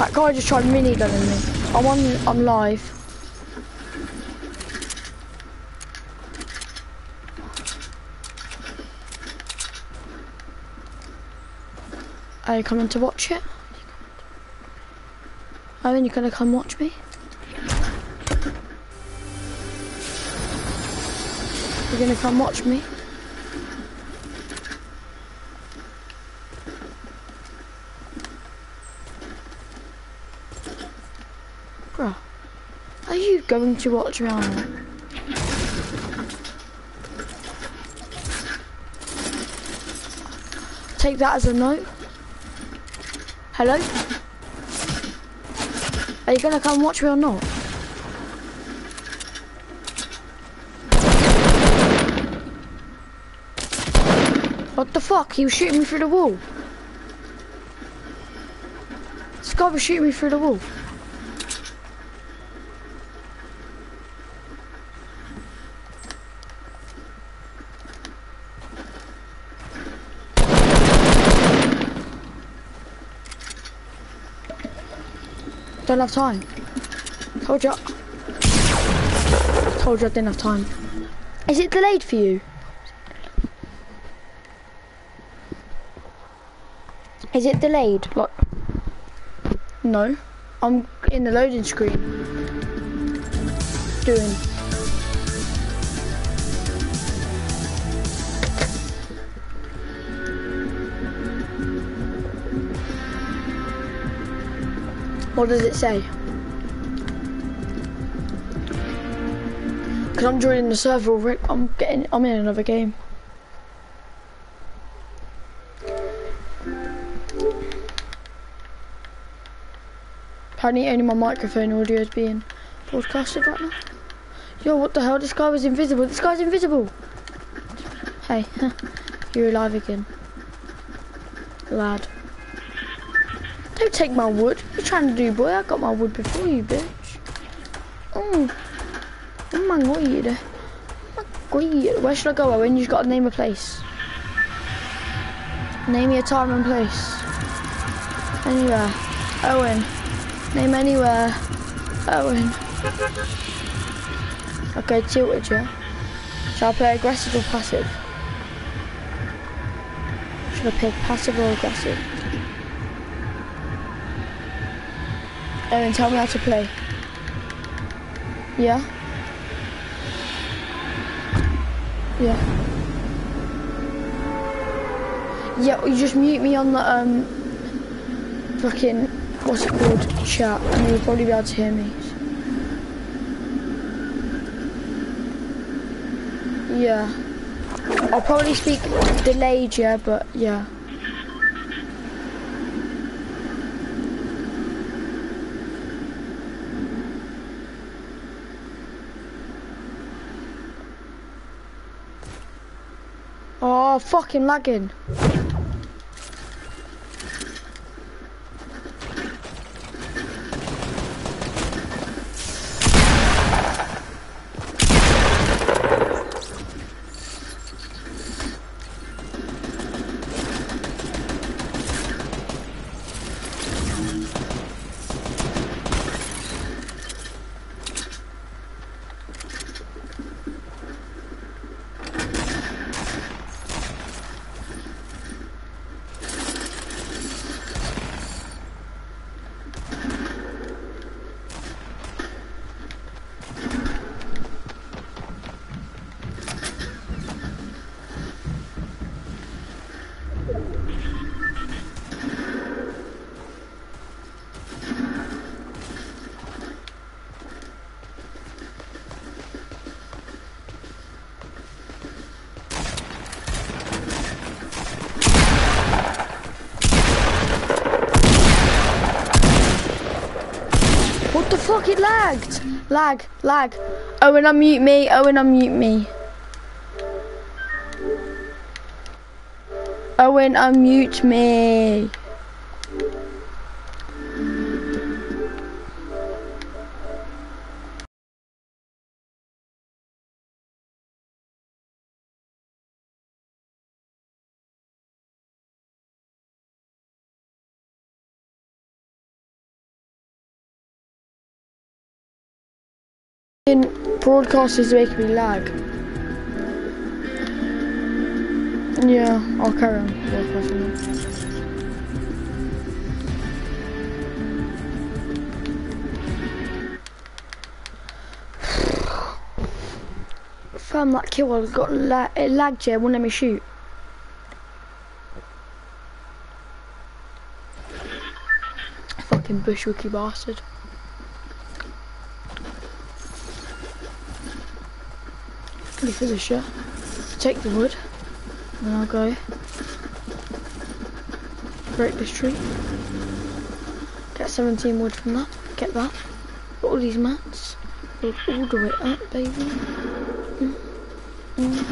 That guy just tried mini gunning me. I'm on, I'm live. Are you coming to watch it? Oh, then you're gonna come watch me? You're gonna come watch me? Bruh, are you going to watch not? Take that as a note. Hello? Are you gonna come watch me or not? What the fuck? He was shooting me through the wall. This guy was shooting me through the wall. Don't have time. Told you. Told you I didn't have time. Is it delayed for you? Is it delayed? Like, no. I'm in the loading screen. Doing. What does it say? Cause I'm joining the server already. I'm getting. I'm in another game. Apparently only my microphone audio is being broadcasted right now. Yo, what the hell? This guy was invisible. This guy's invisible. Hey, you're alive again. Lad. Don't take my wood. You trying to do, boy? I got my wood before you, bitch. Oh. Oh my god. Oh my god. Where should I go, Owen? You've got to name a place. Name me a time and place. Anywhere. Owen. Name anywhere. Owen. Okay, tilted, yeah? Shall I play aggressive or passive? Should I pick passive or aggressive? Owen, tell me how to play. Yeah? Yeah. Yeah, you just mute me on the, um, fucking, what's it called, chat, and you'll probably be able to hear me. Yeah. I'll probably speak delayed, yeah, but yeah. Oh, fucking lagging. What the fuck? It lagged. Lag, lag. Owen, unmute me. Owen, unmute me. Owen, unmute me. Broadcast is making me lag. Yeah, I'll carry on broadcasting. Fam, that kill I got la it lagged here, wouldn't let me shoot. Fucking bushwookie bastard. Ready for the shot. Take the wood. And I'll go. Break this tree. Get 17 wood from that. Get that. All these mats. Build all the way up, baby. Mm. Mm.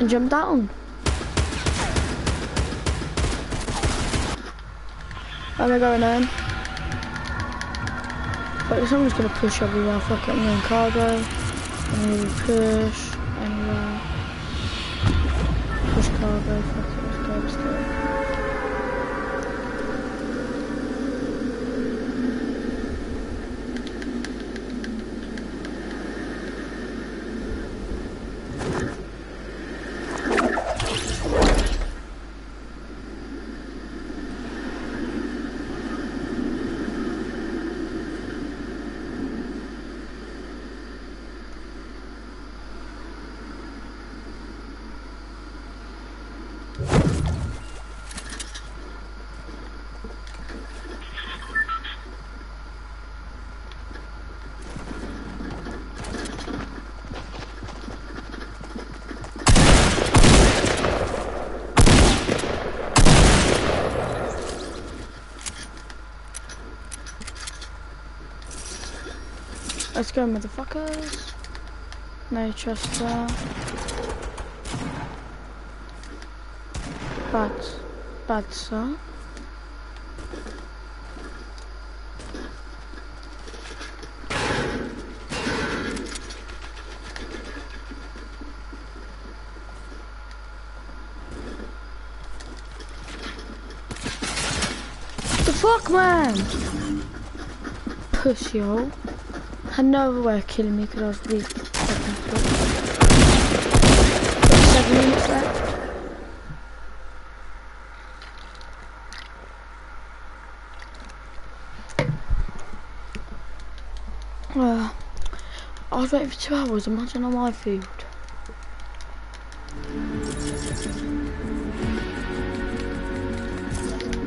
And jump down. Am I going then? But someone's gonna push everywhere. Fuck it, I'm going cargo. And maybe push anywhere. Uh, push cargo, fuck it, let's go, let's go. Let's go, motherfuckers. No trust there. Bad. Bad, sir. The fuck, man? Pussy hole. No other way of killing me because I was weak. Seven minutes left. Uh, I was waiting for two hours, imagine on my food.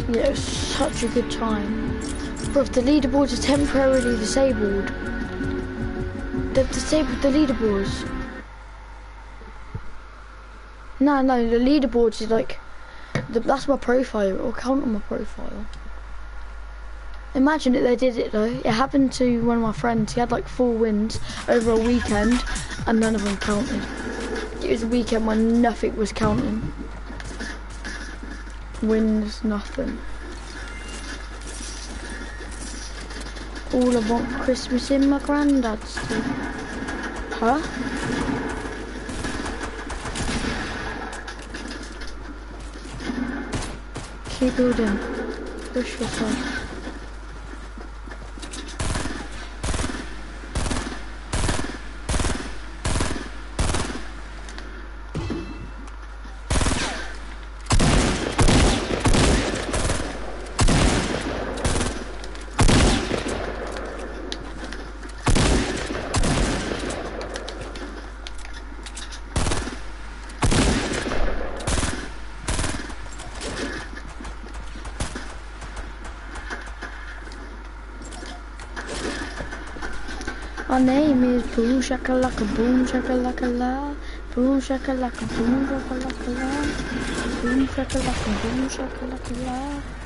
Yeah, it was such a good time. But the leaderboards are temporarily disabled, They've disabled the leaderboards. No, no, the leaderboards is like, the, that's my profile, will count on my profile. Imagine it, they did it though. It happened to one of my friends, he had like four wins over a weekend, and none of them counted. It was a weekend when nothing was counting. Wins, nothing. All I want Christmas in my granddad's tea. Huh? Keep building. Push yourself. Name is Boom Shakalaka Boom Shakalaka La. Boom Shakalaka Boom Shakalaka La. Boom Shakalaka Boom Shakalaka La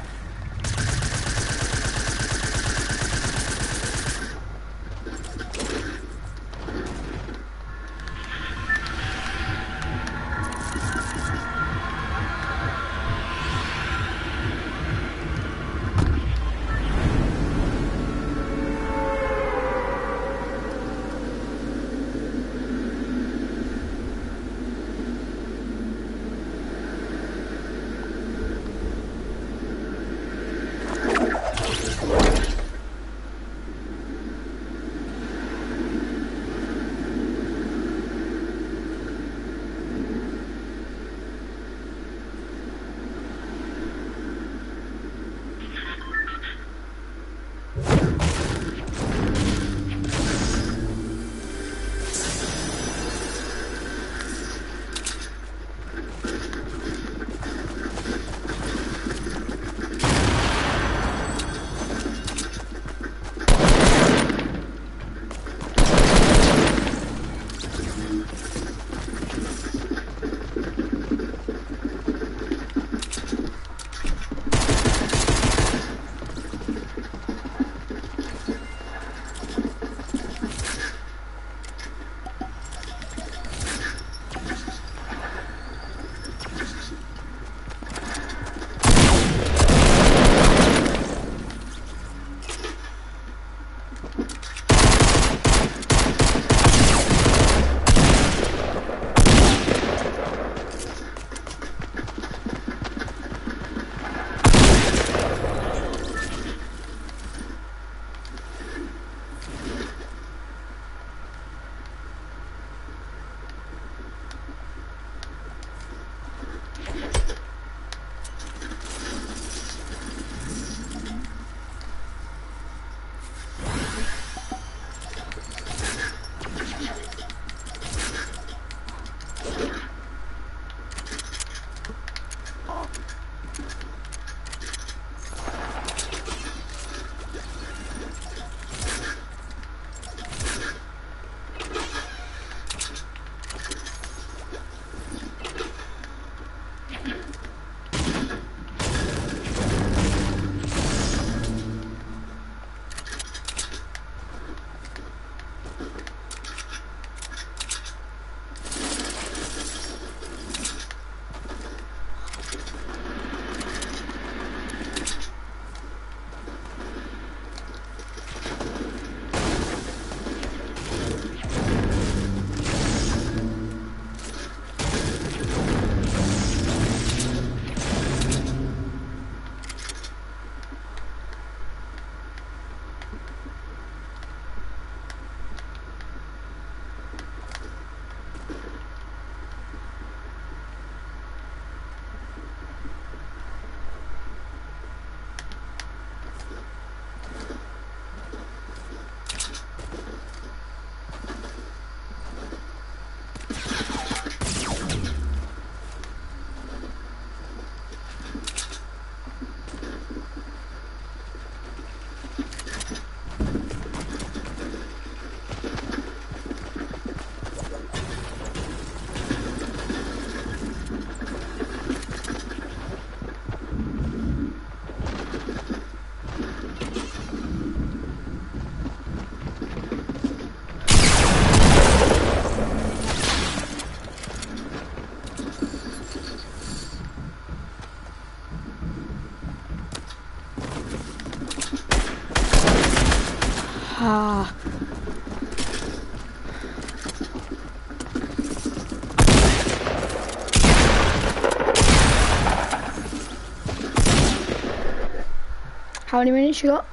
How many minutes you got?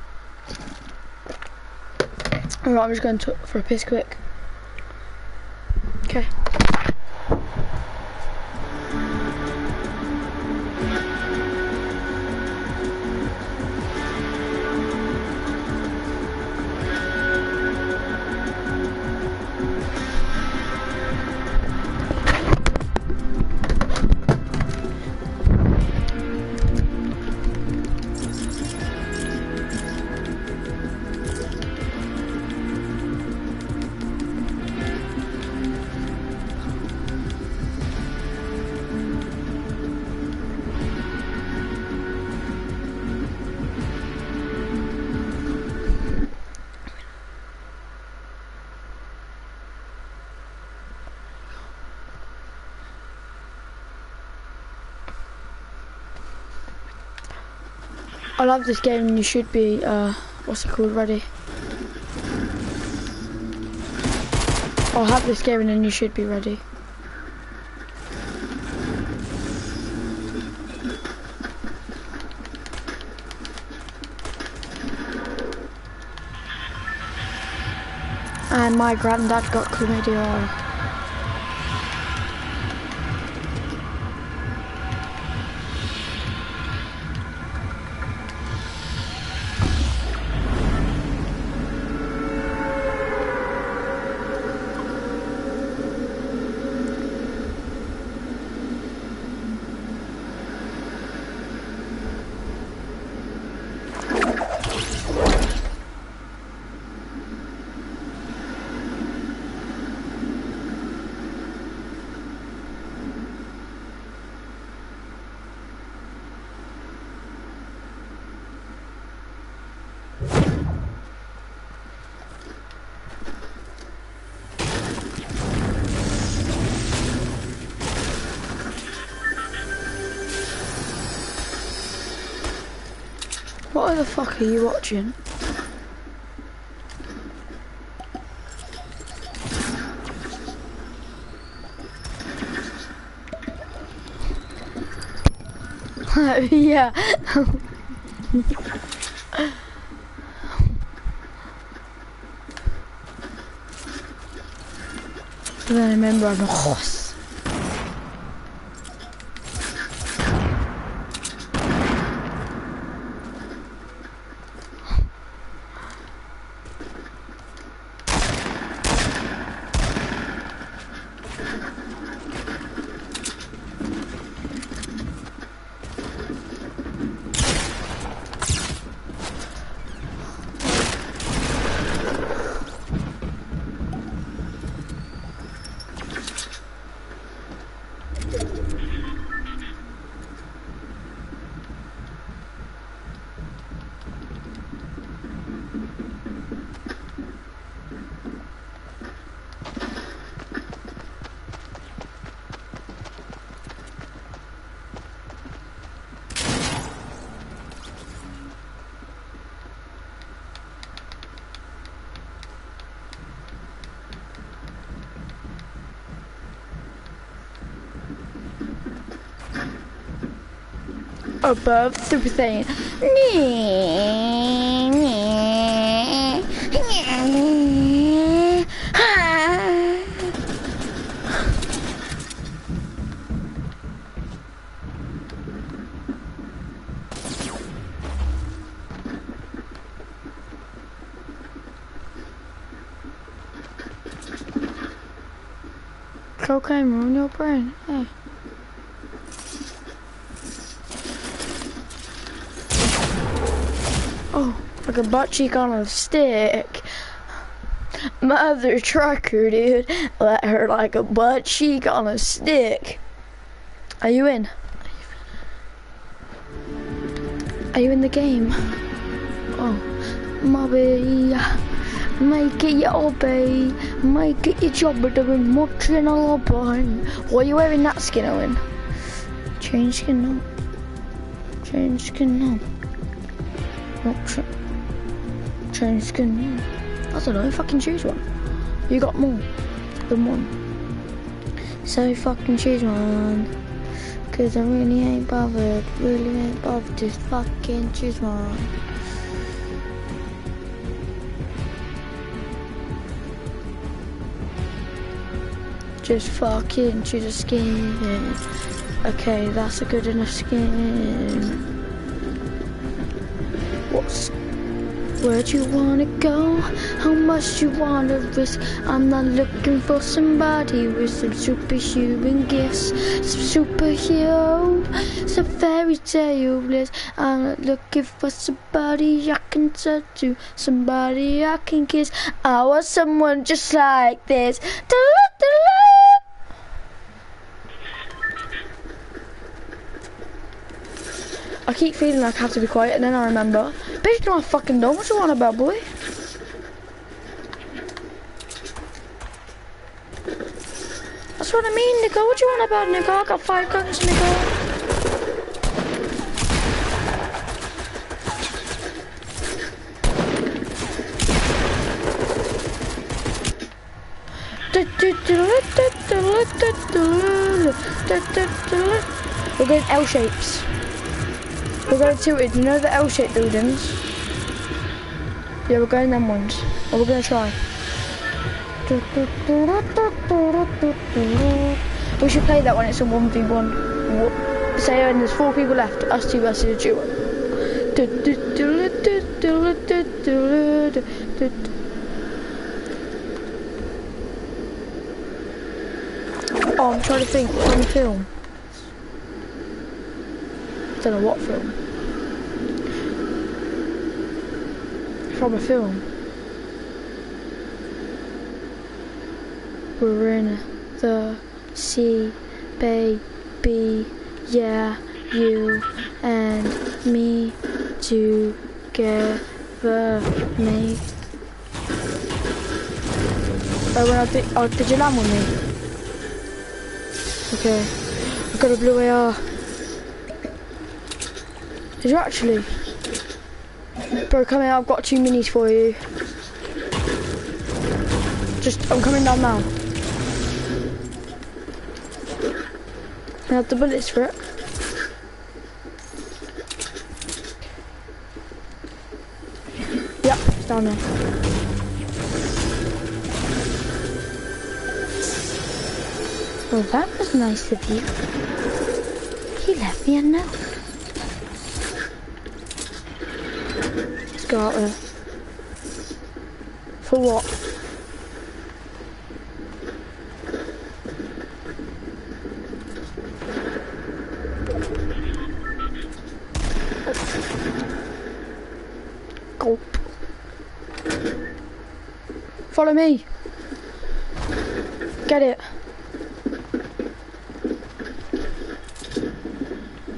Alright, I'm just going to for a piss quick. I love this game you should be, uh, what's it called, ready? I'll have this game and then you should be ready. And my granddad got chlamydia. What the fuck are you watching? yeah. then I remember I'm a horse. Above Super Saiyan. Cocaine ruin your brain. Hey. like a butt cheek on a stick. Mother trucker, dude. Let her like a butt cheek on a stick. Are you in? Are you in the game? Oh, Mobby. Make it your hobby. Make it your job, but doing much in a lobby. Why are you wearing that skin, Owen? Change skin now. Change skin now. Ch change skin. I don't know, fucking choose one. You got more than one. So fucking choose one. Cause I really ain't bothered, really ain't bothered, just fucking choose one. Just fucking choose a skin. Okay, that's a good enough skin. Where'd you wanna go? How much you wanna risk? I'm not looking for somebody with some superhuman gifts, some superhero, some fairy tale bliss. I'm not looking for somebody I can turn to, somebody I can kiss. I want someone just like this. I keep feeling like I have to be quiet and then I remember. Bitch, no, I fucking know what you want about, boy. That's what I mean, Nico. What you want about, Nico? I got five guns, Nico. We're going L shapes. We're going to it. You know the L-shaped buildings? Yeah, we're going them ones. We're going to try. We should play that one. It's a 1v1. Say and there's four people left. Us two versus a duo. Oh, I'm trying to think. What film? don't know what film. A film. We're in the sea, baby, yeah, you and me together, mate. Oh, I did, oh, did you land with me? Okay, I've got a blue AR. Did you actually? Bro, come here, I've got two minis for you. Just, I'm coming down now. I have the bullets for it. Yep, it's down there. Well, that was nice of you. He left me a note. Starter. For what? Gulp. Follow me. Get it.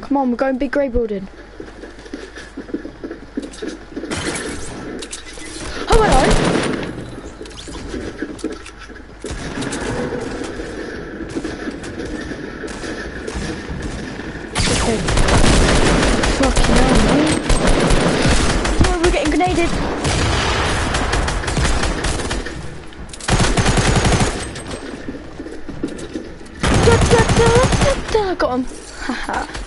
Come on, we're going big grey building.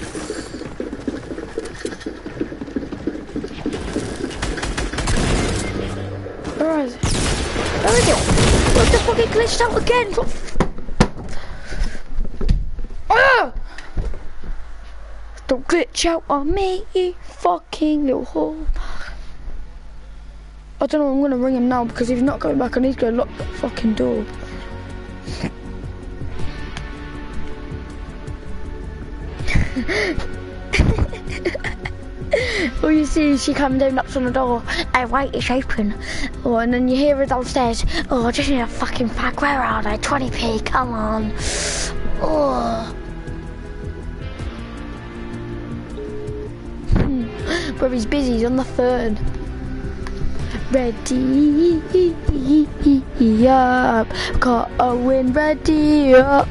glitched out again. Ah! Don't glitch out on me, you fucking little whore. I don't know, I'm gonna ring him now because if he's not coming back, I need to go lock the fucking door. All you see she comes down, knocks on the door. Hey, wait, it's open. Oh, and then you hear her downstairs. Oh, I just need a fucking pack. Where are they? 20p, come on. Oh. Hmm. But he's busy, he's on the phone. Ready up, got a win, ready up,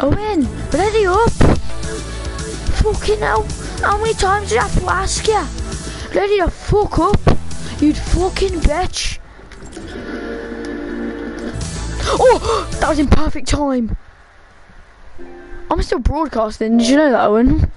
Owen, ready up! Fucking hell, how many times did I have to ask you? Ready to fuck up, you fucking bitch! Oh, that was in perfect time! I'm still broadcasting, did you know that, Owen?